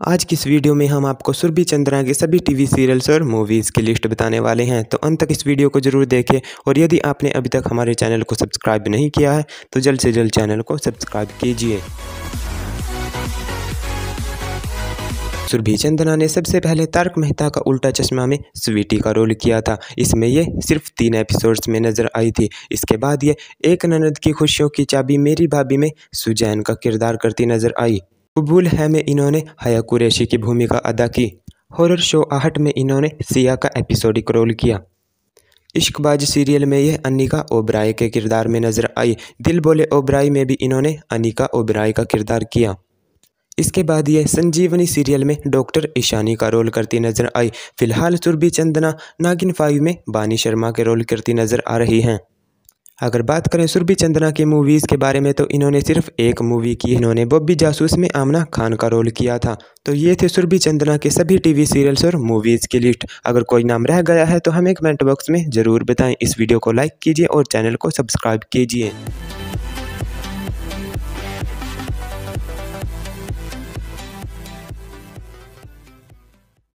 आज की इस वीडियो में हम आपको सुरभि चंद्रा के सभी टीवी सीरियल्स और मूवीज़ की लिस्ट बताने वाले हैं। तो अंत तक इस वीडियो को ज़रूर देखें और यदि आपने अभी तक हमारे चैनल को सब्सक्राइब नहीं किया है तो जल्द से जल्द चैनल को सब्सक्राइब कीजिए। सुरभि चंदना ने सबसे पहले तारक मेहता का उल्टा चश्मा में स्वीटी का रोल किया था। इसमें ये सिर्फ़ तीन एपिसोड्स में नज़र आई थी। इसके बाद ये एक ननद की खुशियों की चाबी मेरी भाभी में सुजैन का किरदार करती नज़र आई। कबूल है में इन्होंने हया कुरैशी की भूमिका अदा की। हॉरर शो आहट में इन्होंने सिया का एपिसोडिक रोल किया। इश्कबाज सीरियल में यह अनिका ओबराय के किरदार में नज़र आई। दिल बोले ओबराई में भी इन्होंने अनिका ओबराय का किरदार किया। इसके बाद ये संजीवनी सीरियल में डॉक्टर ईशानी का रोल करती नज़र आई। फ़िलहाल सुरभि चंदना, नागिन फाइव में बानी शर्मा के रोल करती नज़र आ रही हैं। अगर बात करें सुरभि चंद्रा की मूवीज़ के बारे में तो इन्होंने सिर्फ़ एक मूवी की। इन्होंने बॉबी जासूस में आमना खान का रोल किया था। तो ये थे सुरभि चंद्रा के सभी टीवी सीरियल्स और मूवीज़ की लिस्ट अगर कोई नाम रह गया है तो हमें कमेंट बॉक्स में ज़रूर बताएँ। इस वीडियो को लाइक कीजिए और चैनल को सब्सक्राइब कीजिए।